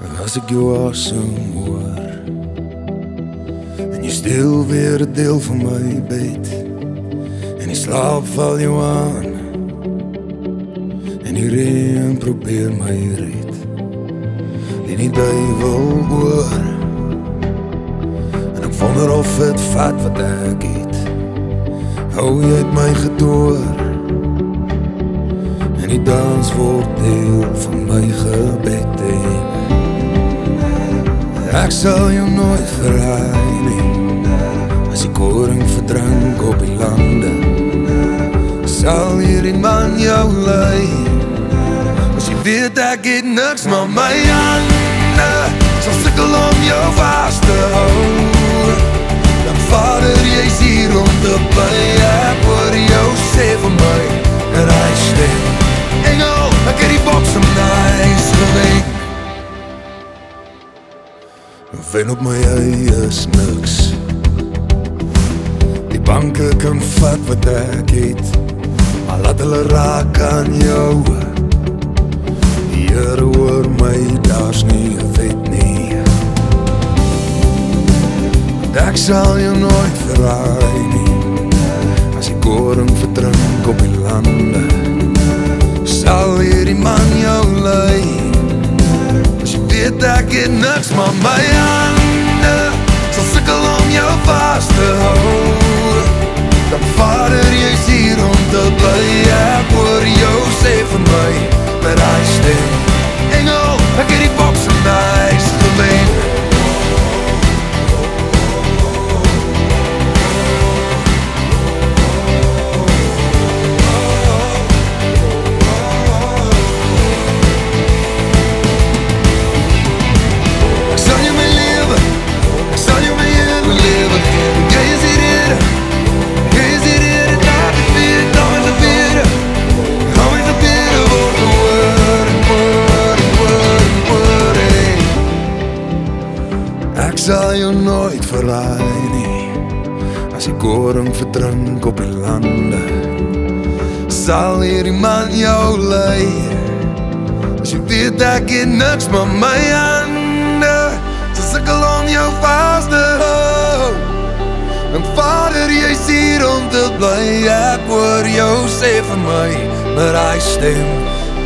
En as ek jou asem hoor En jy stil weer 'n deel van my bed En die slaap val jou aan En die reën probeer my red En die duiwel oor En ek wonder of het vat wat ek het. Hou jy het my gedoor En die dans word deel van my gebed en Ek sal jou nooit verraai nie As die koring verdrink op die lande Sal hierdie man jou lei As jy weet ek het niks maar my hande Sal sikkel om jou vast te hou Wen op my eie is niks. Die banke kan vat wat ek het Maar laat hulle raak aan jou. Die Heere oor my, daar's nie een wet nie. Want ek sal jou nooit verraai weet ek het niks sal jou nooit verraai nie. As die koring verdrink op die lande Sal hierdie man jou lei. As jy weet ek het niks maar my hande Sal sikkel om jou vast te hou. En vader jy's hier om te bly. Ek hoor jou sê vir my Met hy stem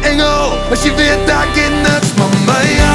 Engel, as jy weet ek het niks maar my hande